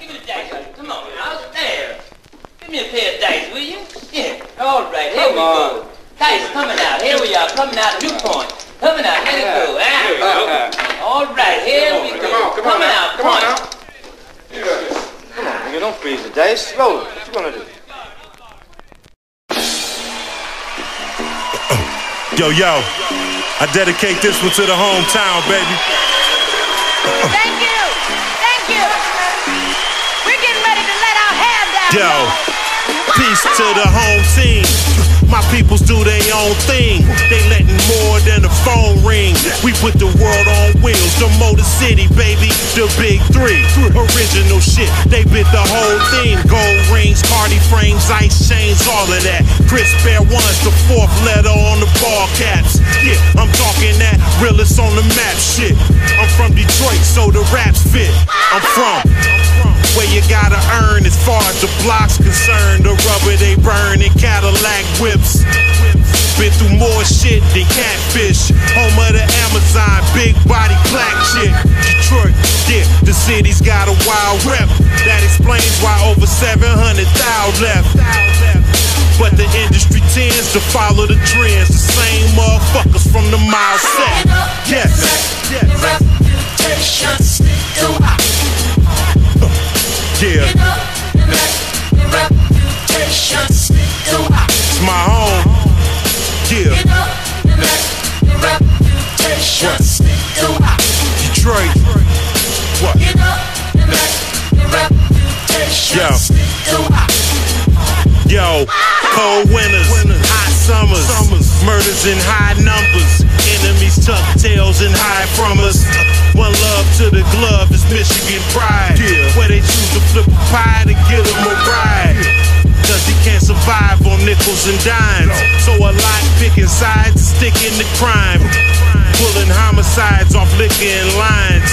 Give me the dice. Come on, now. There. Give me a pair of dice, will you? Yeah. All right, here Come we on. go. Dice coming out. Here we are, coming out. New point. Coming out. Let it go. Ah. All right, here we go. Come on, come on coming now. out. Come on point. now. Come on, nigga, don't freeze the dice. Slowly. What you gonna do? Yo, yo, I dedicate this one to the hometown, baby. Thank you. Thank Yo, peace to the home team. My peoples do their own thing. They letting more than a phone ring. We put the world on wheels. The Motor City, baby. The big three. Original shit. They bit the whole thing. Gold rings, party frames, ice chains, all of that. Chris Bear one's the fourth letter on the ball caps. Yeah, I'm talking that realest on the map shit. I'm from Detroit, so the raps fit. I'm from where you gotta earn as far as the block's concerned. The rubber they burn in Cadillac whips. Been through more shit than catfish. Home of the Amazon, big body black chick. Detroit, yeah, the city's got a wild rep. That explains why over 700,000 left. But the industry tends to follow the trends. The same motherfuckers from the mile set. Yes, yes. Yeah, in high numbers, enemies tuck tails and hide from us. One love to the glove is Michigan pride, where they choose to flip a pie to get him a ride. Cause he can't survive on nickels and dimes. So a lot picking sides, sticking to crime. Pulling homicides off liquor and lines.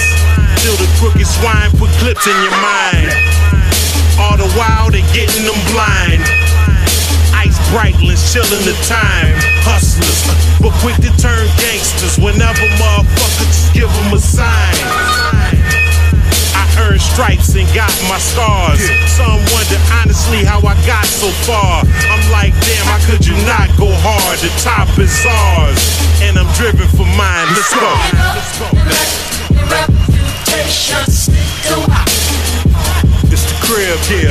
Till the crooked swine put clips in your mind. All the while they getting them blind. Ice Breitlings chilling the time. Hustlers, but quick to turn gangsters whenever motherfuckers just give them a sign. I earned stripes and got my scars. Some wonder honestly how I got so far. I'm like, damn, how could you not go hard? The top is ours, and I'm driven for mine. Let's go. It's the crib here.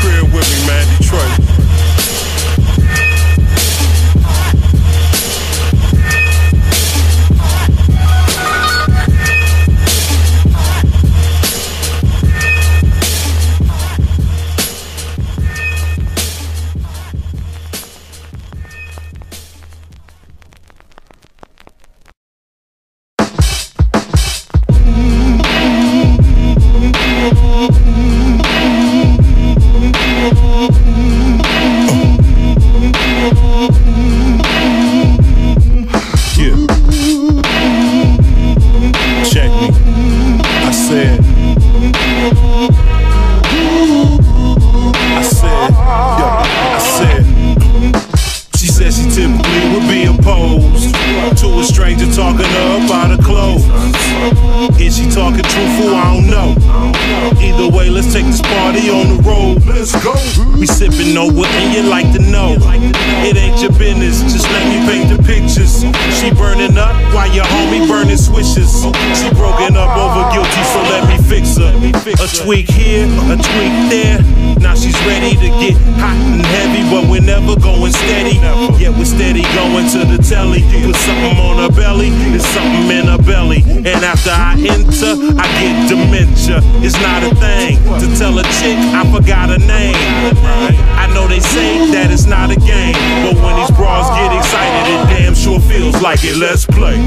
like it. Let's play.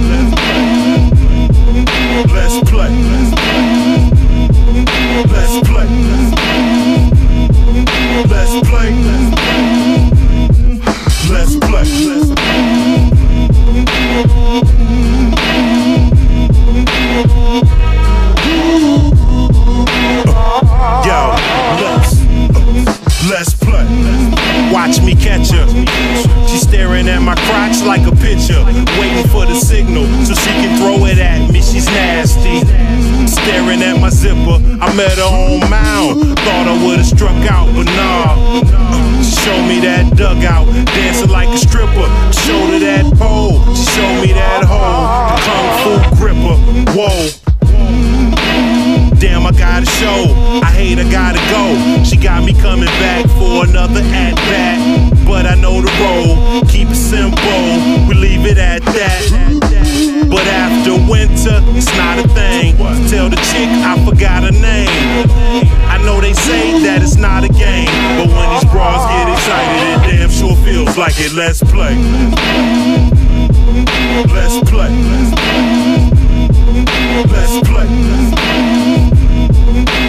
Let's play. Let's play. Let's play. Let's play. Yo, Watch me catch her. She's staring at my crotch like a pitcher, waiting for the signal so she can throw it at me. She's nasty. Staring at my zipper, I met her on mound. Thought I would've struck out, but nah. She showed me that dugout, dancing like a stripper. Showed her that pole, she showed me that hole. Kung fu gripper, whoa. Gotta show. I hate, I gotta go. She got me coming back for another at bat. But I know the role. Keep it simple. We leave it at that. But after winter, it's not a thing. Tell the chick I forgot her name. I know they say that it's not a game. But when these bras get excited, it damn sure feels like it. Let's play. Let's play. Let's play. Let's play.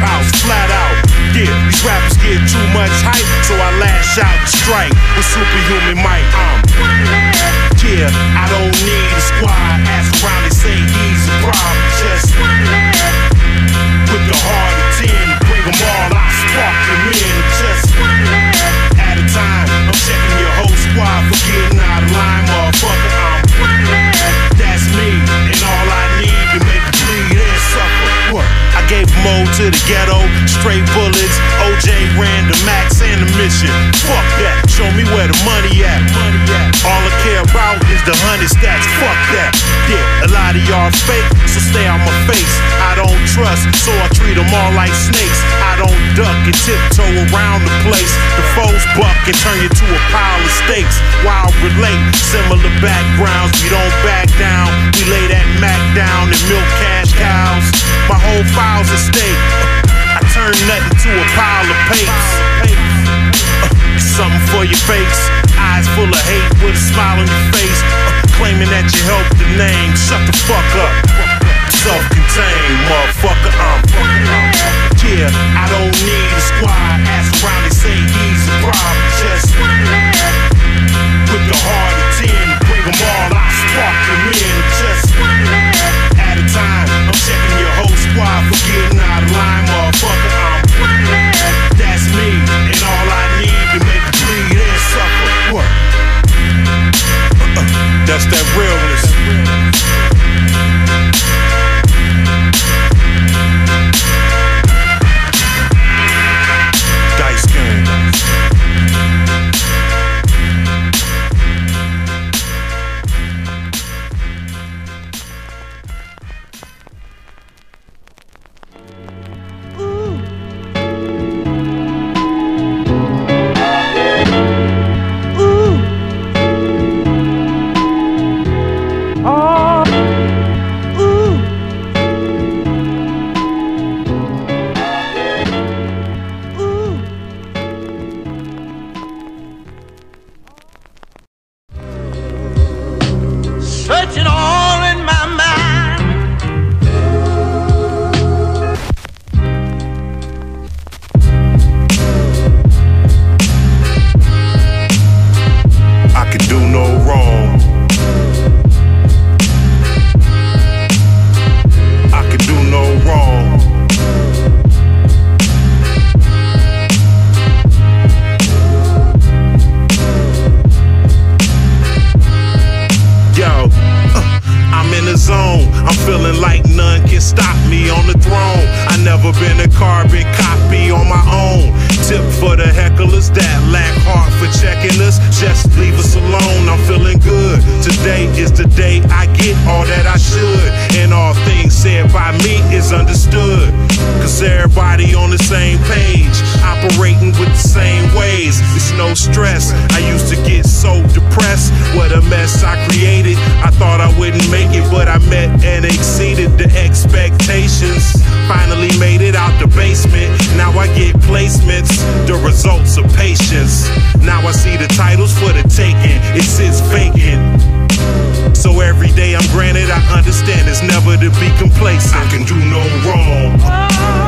house, flat out. Yeah, these rappers get too much hype, so I lash out and strike with superhuman might. Um, yeah, I don't need a squad. Ask around, they say he's a problem. Just with the heart of ten, bring them all, I spark them in. Just at a time, I'm checking your whole squad for getting out of line, motherfucker. I gave Mo to the ghetto, straight bullets. OJ ran the max and the mission. Fuck that, show me where the money at. All I care about is the hundred stacks. Fuck that. Yeah, a lot of y'all fake, so stay on my face. I don't trust, so I treat them all like snakes. I don't duck and tiptoe around the place. The foes buck and turn you to a pile of steaks. While relate, similar backgrounds, we don't back down. We lay that Mac down and milk cash cows. My whole file's at stake. I turn nothing to a pile of papes. Uh, Something for your face. Eyes full of hate with a smile on your face. Uh, claiming that you helped the name. Shut the fuck up. Self-contained, motherfucker. I'm yeah. I don't need a squad. Ask around, they say he's a problem. Just with the heart of ten, bring them all. I spark them in. Just line, motherfucker. I'm that's me, and all I need to make a bleed and suffer. What? Uh-uh. That's that realness. Should. And all things said by me is understood. Cause everybody on the same page, operating with the same ways. It's no stress. I used to get so depressed. What a mess I created. I thought I wouldn't make it, but I met and exceeded the expectations. Finally made it out the basement. Now I get placements, the results of patience. Now I see the titles for the taking. It sits vacant. So every day I'm granted, I understand it's never to be complacent. I can do no wrong.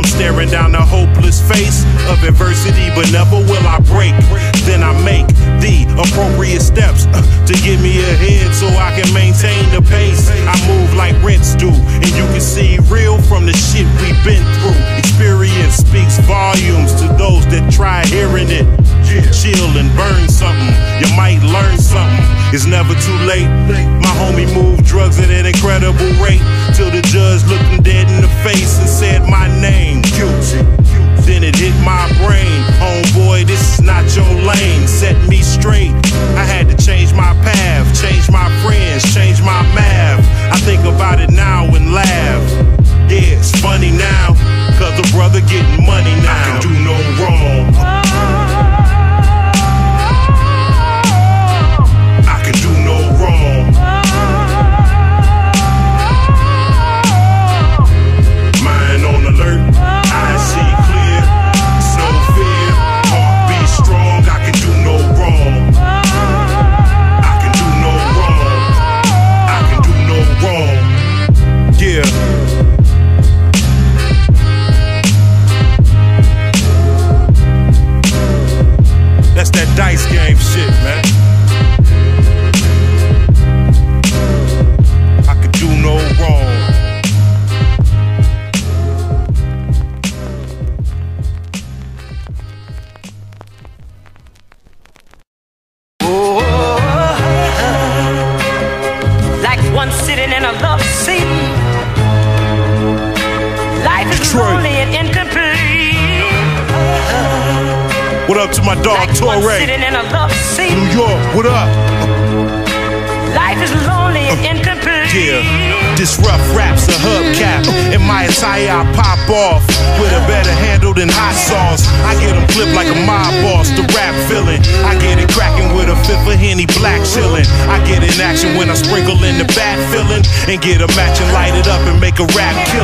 I'm staring down the hopeless face of adversity, but never will I break. Then I make the appropriate steps uh, to get me ahead so I can maintain the pace. I move like rents do, and you can see real from the shit we've been through. Experience speaks volumes to those that try hearing it. Chill and burn something, you might learn something. It's never too late. My homie moved drugs at an incredible rate till the judge looked him dead in the face and said my name. Guilty. Then it hit my brain. Homeboy, this is not your lane. Set me straight. I had to change my path,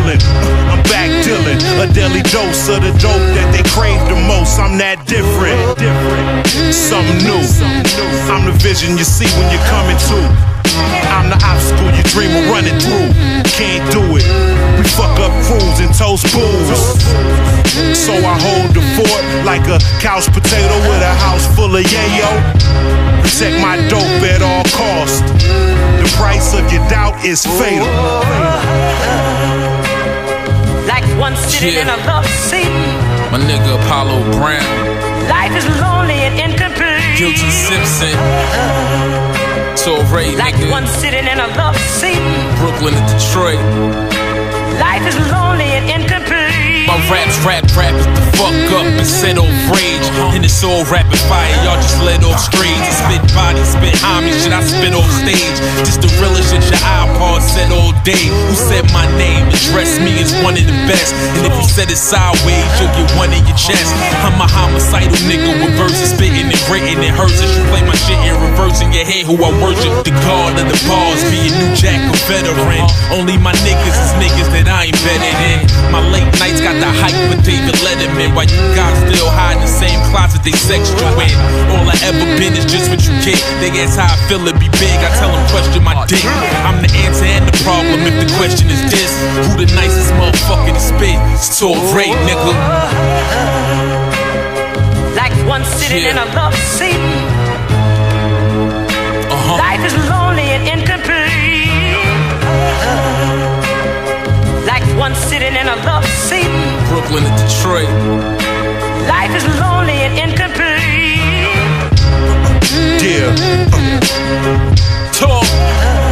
I'm back dealing a daily dose of the dope that they crave the most. I'm that different, something new. I'm the vision you see when you're coming to. I'm the obstacle you dream of running through. Can't do it. We fuck up crews and toast booze. So I hold the fort like a couch potato with a house full of yayo. Protect my dope at all costs. The price of your doubt is fatal. Like one sitting Yeah. in a love seat. My nigga Apollo Brown, Life is lonely and incomplete. Guilty Simpson, Torae Like nigga, one sitting in a love seat. Brooklyn to Detroit. Life is lonely and incomplete. My raps, rap, rap is the fuck up and set off rage. And it's all rapid fire, y'all just let off. I spit body, spit homie, shit I spit off stage. Just the realest shit your iPod said all day. Who said my name? Address me as one of the best. And if you said it sideways, you'll get one in your chest. I'm a homicidal nigga with verses spitting and written. It hurts if you play my shit in reverse in your head. Who I worship, the god of the bars, be a new jack, a veteran. Only my niggas is niggas that I ain't better than. My late nights got the hype with David Letterman. While you guys still hide in the same closet they sex you in. All I ever been is just what you get. They ask how I feel, it be big. I tell them question my dick. I'm the answer and the problem if the question is this. Who the nicest motherfucker to spit? It's Torae, nigga. Like one sitting Yeah. in a love seat. Uh-huh. Life is lonely and incomplete. One sitting in a love seat. Brooklyn Brooklyn to Detroit. Life is lonely and incomplete. Yeah. Talk.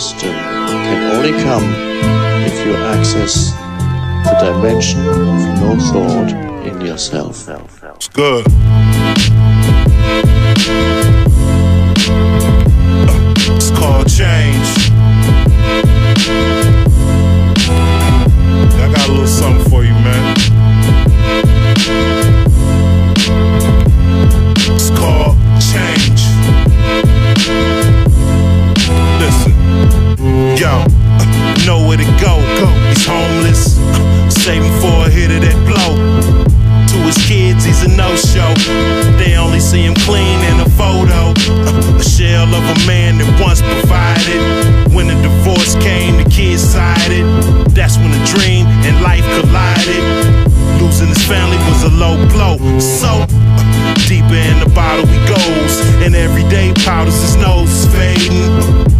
Wisdom can only come if you access the dimension of no thought in yourself. It's good. Life collided. Losing his family was a low blow. So deeper in the bottle he goes, and every day powders his nose fading.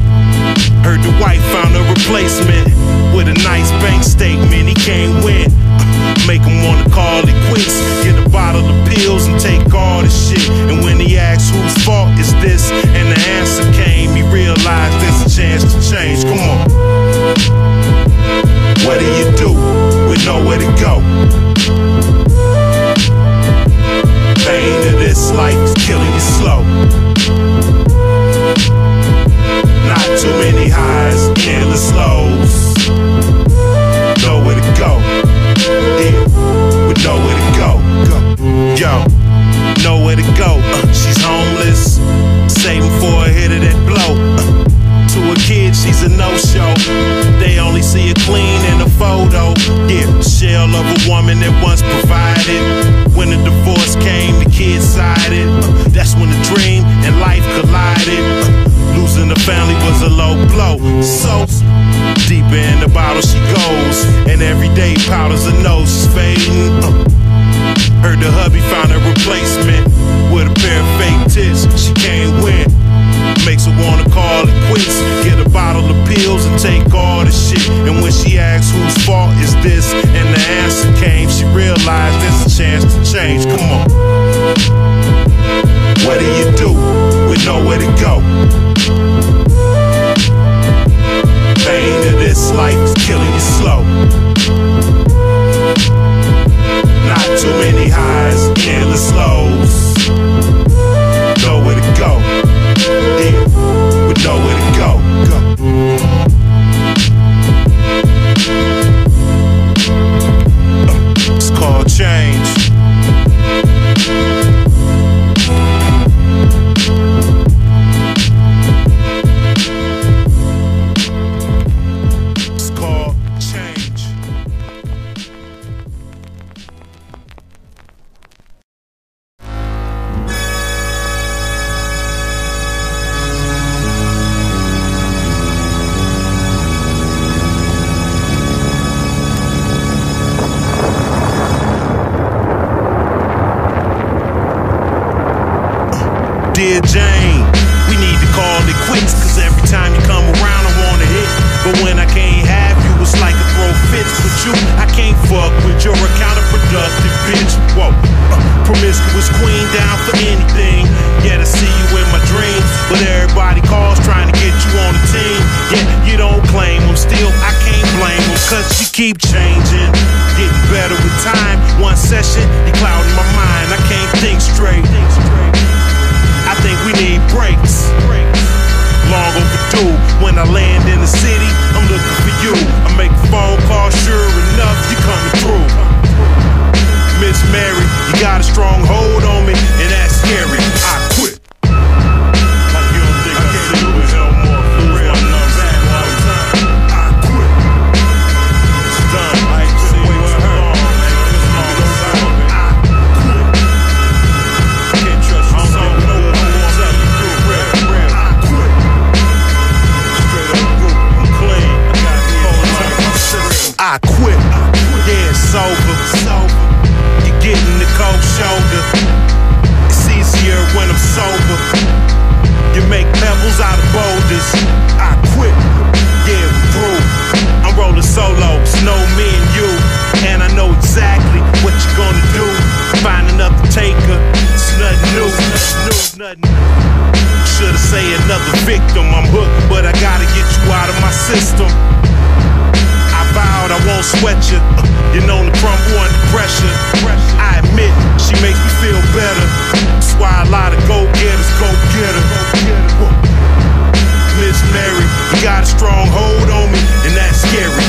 Heard the wife found a replacement with a nice bank statement. He can't win. Make him wanna call it quits. Get a bottle of pills and take all the shit. And when he asks whose fault is this, and the answer came, he realized there's a chance to change. Come on. What do you do nowhere to go? Pain of this life shell of a woman that once provided. When the divorce came, the kids sided. That's when the dream and life collided. Losing the family was a low blow. So deeper in the bottle she goes, and every day powders her nose is fading. Heard the hubby found a replacement with a pair of fake tits. She can't win. Makes her wanna call it quits. Get a bottle of pills and take all the shit. And when she asks whose fault is this, and the answer came, she realized there's a chance to change. Come on. When I land in the city, I'm looking for you. I make a phone call, sure enough, you coming through. Miss Mary, you got a strong hold on me, and that's scary. soon as of boulders. I quit, yeah, through. I'm rolling solo, it's no me and you. And I know exactly what you're gonna do. Find another taker, it's nothing new. It's nothing new. Should've say another victim. I'm hooked, but I gotta get you out of my system. I vowed I won't sweat you. Uh, you know the crumble under pressure. I admit she makes me feel better. That's why a lot of go getters go get her. Go get her. Miss Mary. You got a strong hold on me, and that's scary.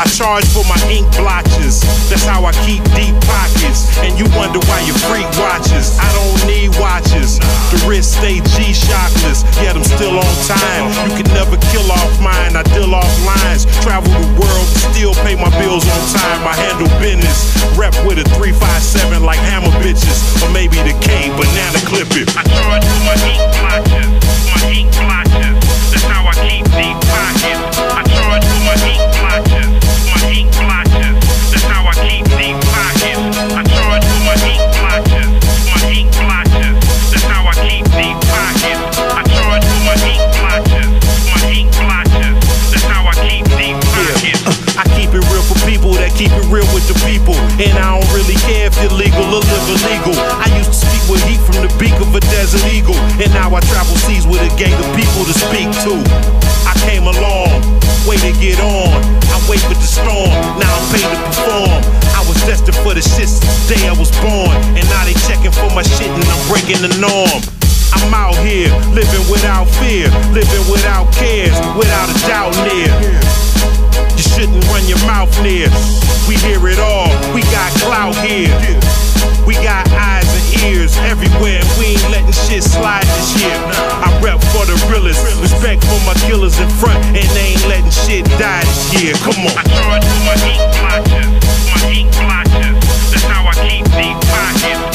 I charge for my ink blotches. That's how I keep deep pockets. And you wonder why you freak watches. I don't need watches. The wrist stay G shockless, yet I'm still on time. You can never kill off mine. I deal off lines. Travel the world, still pay my bills on time. I handle business. Rep with a 357 like hammer bitches. Or maybe the K, banana clip it. I charge for my ink blotches. My ink blotches. That's how I keep deep pockets. I charge for my ink blotches. And I don't really care if you're legal or live illegal. I used to speak with heat from the beak of a desert eagle. And now I travel seas with a gang of people to speak to. I came along, way to get on. I wait with the storm, now I'm paid to perform. I was destined for the shit since the day I was born. And now they checking for my shit and I'm breaking the norm. I'm out here, living without fear, living without cares, without a doubt near. You shouldn't run your mouth near. We hear it all. We got clout here. We got eyes and ears everywhere. We ain't letting shit slide this year. I rep for the realest. Respect for my killers in front. And they ain't letting shit die this year. Come on. I charge for my ink blotches. My blotches. That's how I keep pockets.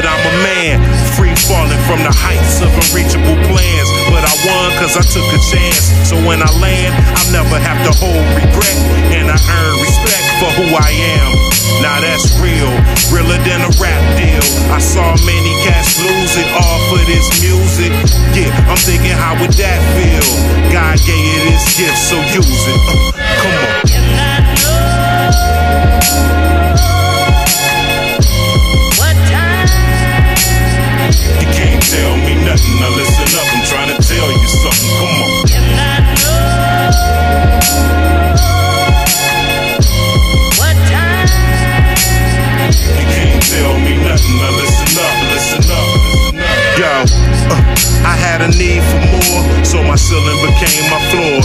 But I'm a man, free falling from the heights of unreachable plans. But I won cause I took a chance. So when I land, I'll never have to hold regret. And I earn respect for who I am. Now that's real, realer than a rap deal. I saw many cats lose it all for this music. Yeah, I'm thinking, how would that feel? God gave you this gift, so use it. Uh, come on. I a need for more, so my ceiling became my floor.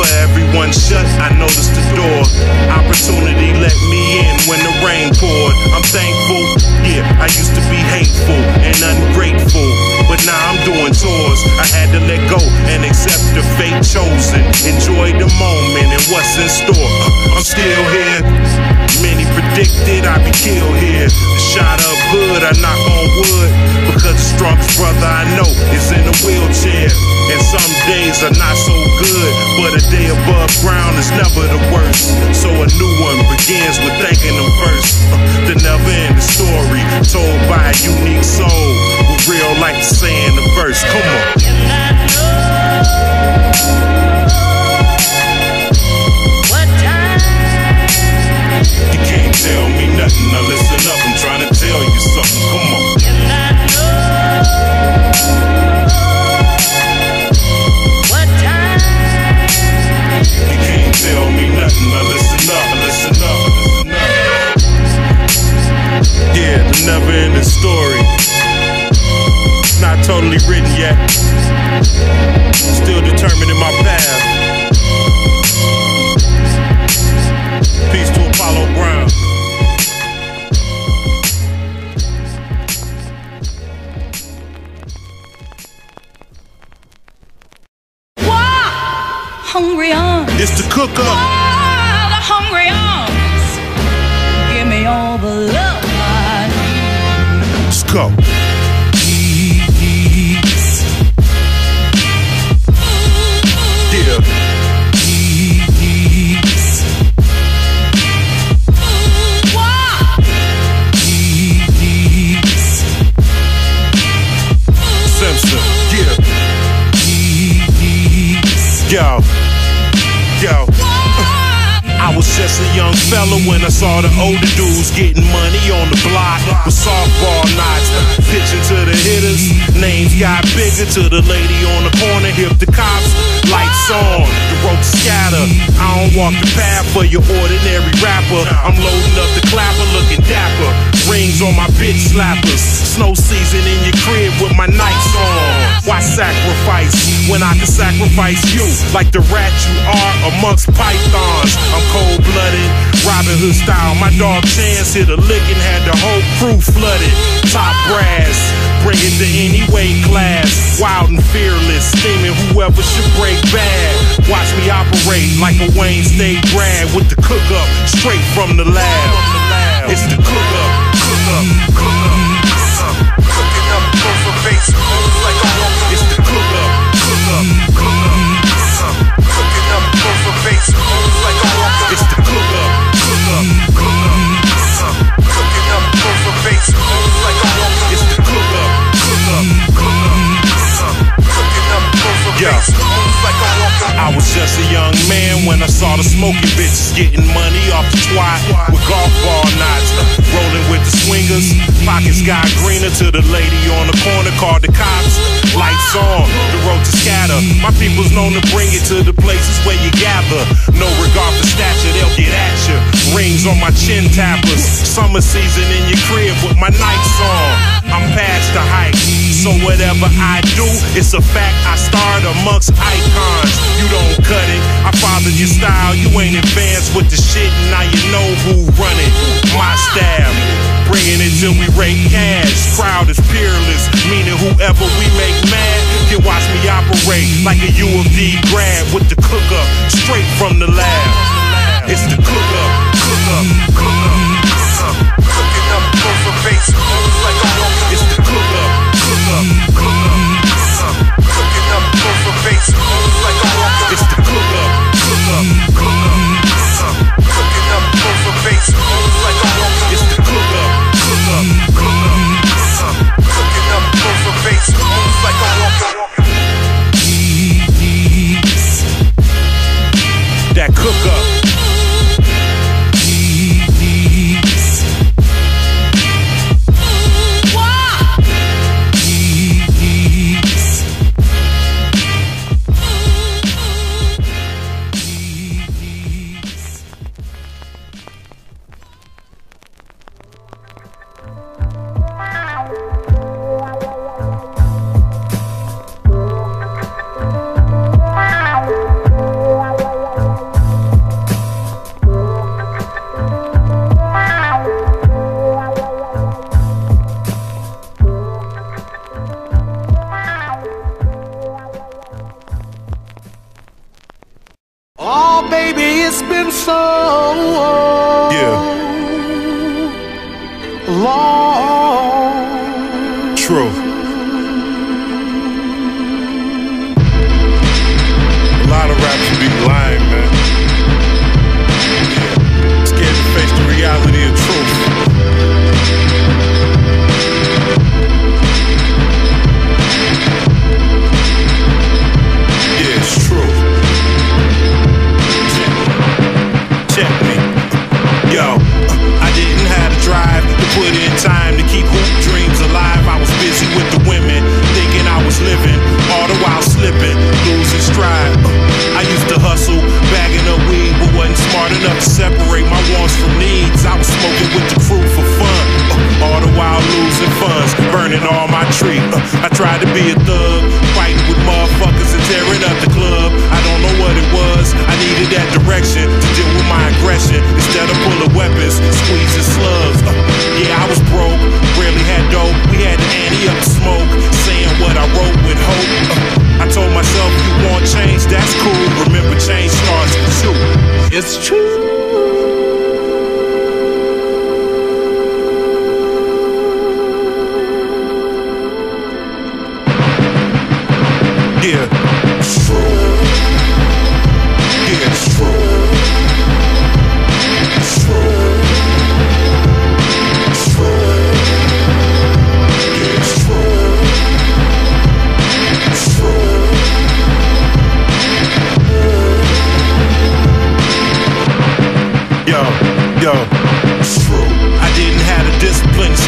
For everyone shut, I noticed the door. Opportunity let me in when the rain poured. I'm thankful. Yeah, I used to be hateful and ungrateful, but now I'm doing tours. I had to let go and accept the fate chosen. Enjoy the moment and what's in store. Uh, I'm still here. Many predicted I'd be killed here. Shot up hood, I knock on wood. Because the strongest brother I know is in a wheelchair. And some days are not so good, but a day above ground is never the worst. So a new one begins with thanking them first. Uh, the never ending story told by a unique soul. Real life to say the verse. Come on. Slappers. Snow season in your crib with my nights on. Why sacrifice when I can sacrifice you like the rat you are amongst pythons? I'm cold blooded, Robin Hood style. My dog Chance hit a lick and had the whole crew flooded. Top brass, bring it to any weight class. Wild and fearless, steaming whoever should break bad. Watch me operate like a Wayne State grad with the cook up straight from the lab. It's the cook up, cook up, cook up. Close Yeah. base, like a walker. I was just a young man when I saw the smoking bitches getting money off the twat with golf ball knots. Uh, rolling with the swingers, pockets got greener to the lady on the corner, called the cops. Lights on, the road to scatter. My people's known to bring it to the places where you gather. No regard for stature, they'll get at you. Rings on my chin tappers. Summer season in your crib with my nights on. I'm past the hype, so whatever I do, it's a fact. I start amongst icons. You don't cut it. I fathered your style. You ain't advanced with the shit, now you know who run it. My staff. Bringing it till we rake cash. Crowd is peerless, meaning whoever we make mad can watch me operate like a U of D with the cook up straight from the lab.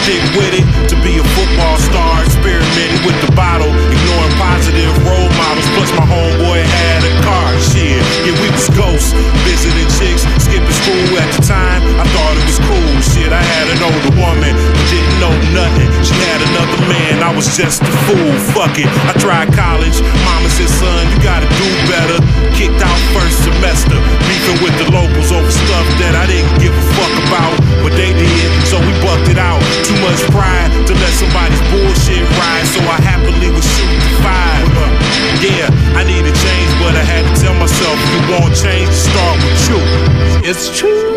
Stick with it. To be a football star, experimenting with the bottle, ignoring positive role models. Plus, my homeboy had a car. Shit, yeah, we was ghosts, visiting chicks, skipping school at the time. I thought it was cool. Shit, I had an older woman, but didn't know nothing. She had another man, I was just a fool. Fuck it, I tried college. Mama said, son, you gotta do better. Kicked out first semester, beefing with the locals over stuff that I didn't give a fuck about, but they did, so we bucked it out. Too much pride to let somebody's bullshit ride, so I happily was shooting five. Yeah, I needed change, but I had to tell myself, you want change, start with you. It's true.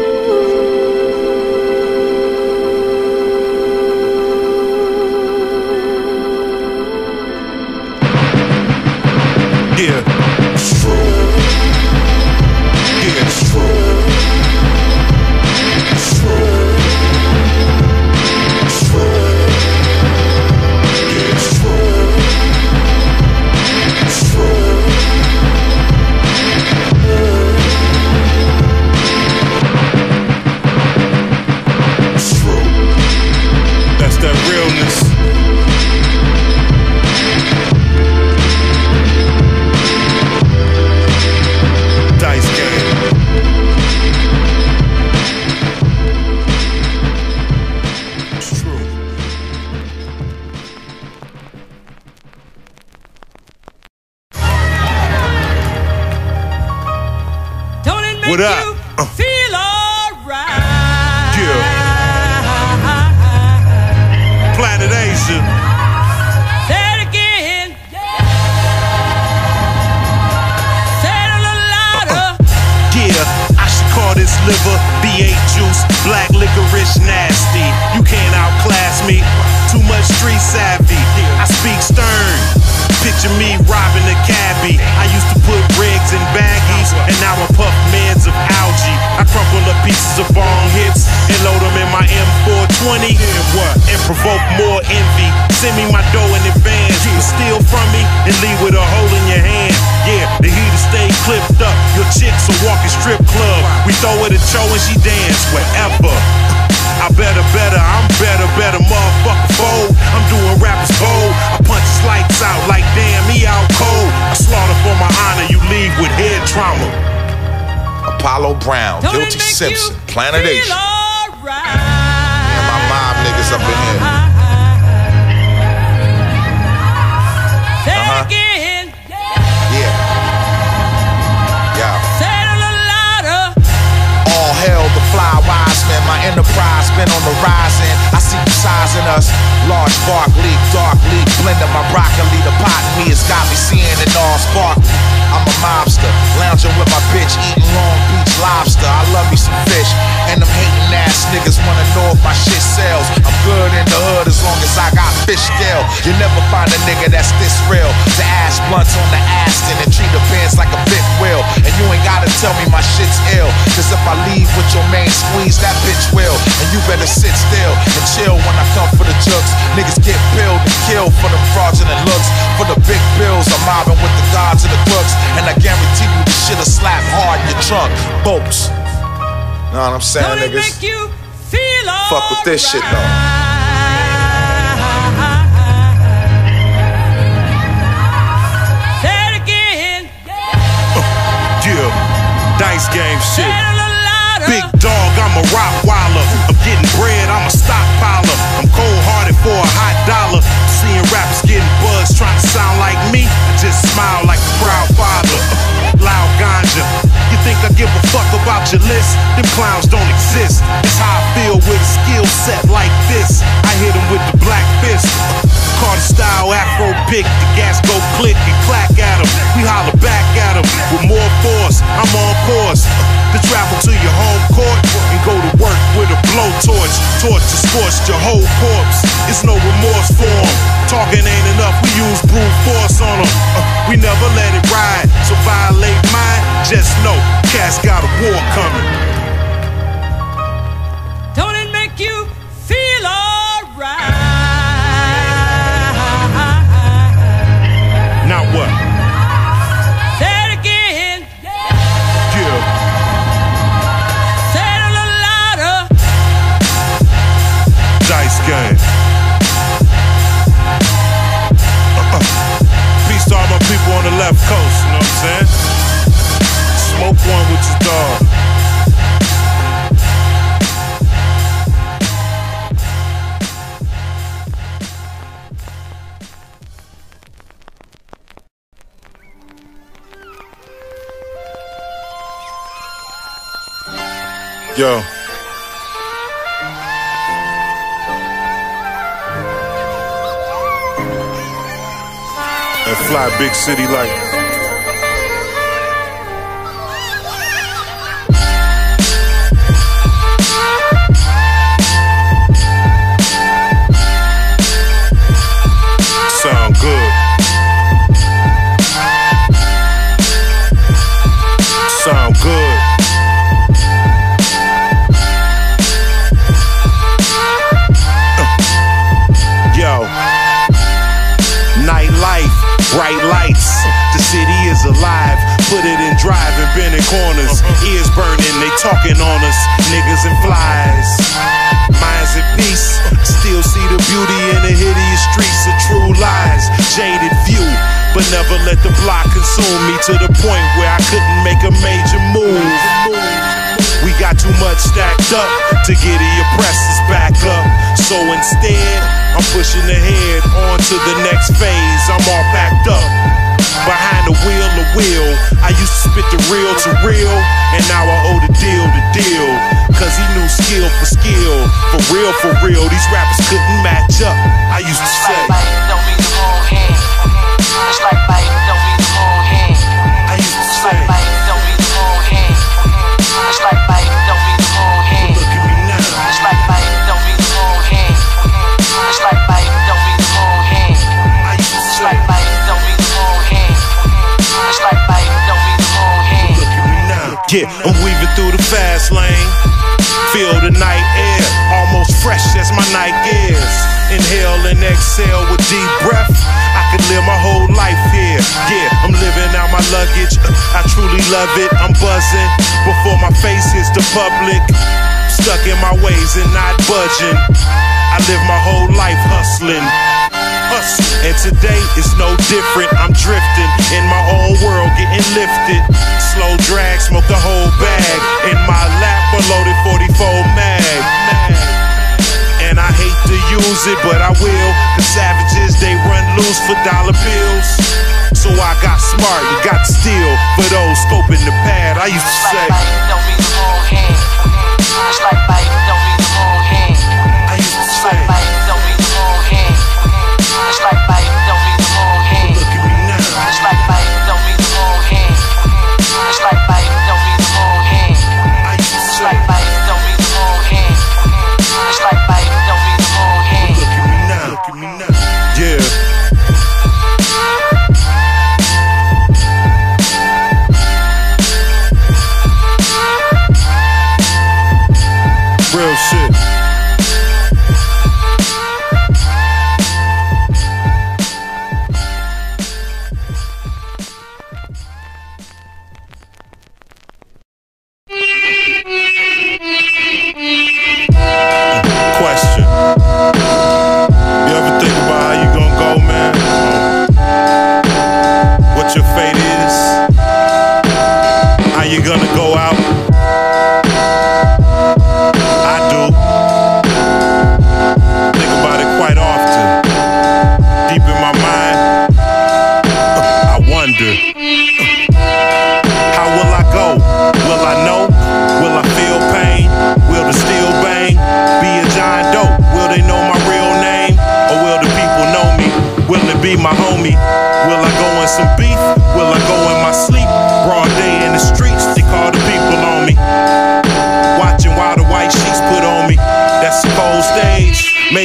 What up? you Uh. feel alright? Yeah. Planet Asia. Say it again. Say it a little louder. Yeah, I should call this liver B8 juice, black licorice nasty. You can't outclass me. Too much street savvy. I speak stern. Picture me robbing a cabbie. I used to put rigs in baggies, and now I puff meds of algae. I crumple up pieces of bong hits and load them in my M420 and what? And provoke more envy. Send me my dough in advance. You steal from me and leave with a hole in your hand. Yeah, the heater stay clipped up. Your chick's are walking strip club. We throw her the show and she dance wherever. I better, better, I'm better, better, motherfucker fold. I'm doing rappers bold. I punch his lights out like damn, he out cold. I slaughter for my honor, you leave with head trauma. Apollo Brown, Don't Guilty Simpson, Planet feel Asia. alright? And my mob niggas up in here. Uh-huh. The fly wise man. My enterprise been on the rising. I see you sizing us. Large bark leak, dark leak, blending my broccoli. The pot me has got me seeing it all sparkly. I'm a mobster, lounging with my bitch, eating Long Beach lobster. I love me some fish, and them hating ass niggas wanna know if my shit sells. I'm good in the hood as long as I got fish scale. You never find a nigga that's this real. To ash blunts on the Cause if I leave with your man squeeze, that bitch will. And you better sit still and chill when I come for the jokes. Niggas get pilled and killed for them fraudulent looks. For the big bills, I'm mobbing with the gods and the crooks. And I guarantee you the shit'll slap hard in your trunk. Bolts. Know what I'm saying, Don't it niggas? make you feel Fuck with this shit, though. Say it again. Yeah, dice game shit. Big dog, I'm a Rottweiler. I'm getting bread, I'm a stockpiler. I'm cold hearted for a hot dollar. Seeing rappers getting buzzed, trying to sound like me. I just smile like a proud father. Loud ganja. You think I give a fuck about your list? Them clowns don't exist. It's how I feel with a skill set like this. I hit 'em with the black fist. Carter style, afro pick, the gas go click and clack at him. We holler back at him with more force. I'm on course to travel to your home court and go to work with a blowtorch. Torch to scorched your whole corpse. It's no remorse for him. Talking ain't enough, we use brute force on him. Uh, we never let it ride, so violate mine. Just know, cats got a war coming. Yo. And fly big city like. Talking on us. Niggas and flies. Minds at peace. Still see the beauty in the hideous streets of true lies. Jaded view. But never let the block consume me to the point where I couldn't make a major move. We got too much stacked up to get the oppressors back up. So instead, I'm pushing ahead on to the next phase. I'm all packed up. Behind the wheel of wheel, I used to spit the real to real, and now I owe the deal to deal. Cause he knew skill for skill. For real, for real, these rappers couldn't match up. I used to say, Yeah, I'm weaving through the fast lane. Feel the night air, almost fresh as my night gears. Inhale and exhale with deep breath. I could live my whole life here. Yeah, I'm living out my luggage. I truly love it. I'm buzzing before my face hits the public. Stuck in my ways and not budging. I live my whole life hustling. Hustle. And today is no different. I'm drifting in my own world, getting lifted. Slow drag, smoke the whole bag. In my lap, a loaded 44 mag. And I hate to use it, but I will. Cause savages, they run loose for dollar bills. So I got smart and got to steal for those scoping the pad. I used to say,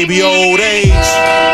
maybe old age,